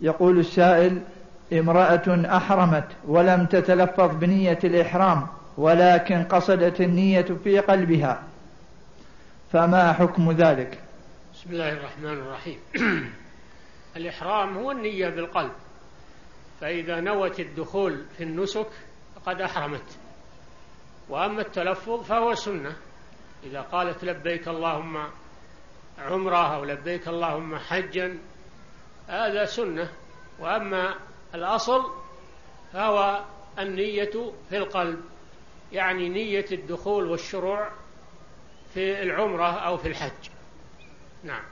يقول السائل امرأة أحرمت ولم تتلفظ بنية الإحرام ولكن قصدت النية في قلبها. فما حكم ذلك؟ بسم الله الرحمن الرحيم. الإحرام هو النية بالقلب. فإذا نوت الدخول في النسك فقد أحرمت. وأما التلفظ فهو سنة. إذا قالت لبيك اللهم عمرة أو لبيك اللهم حجا هذا سنة وأما الأصل فهو النية في القلب يعني نية الدخول والشروع في العمرة أو في الحج. نعم.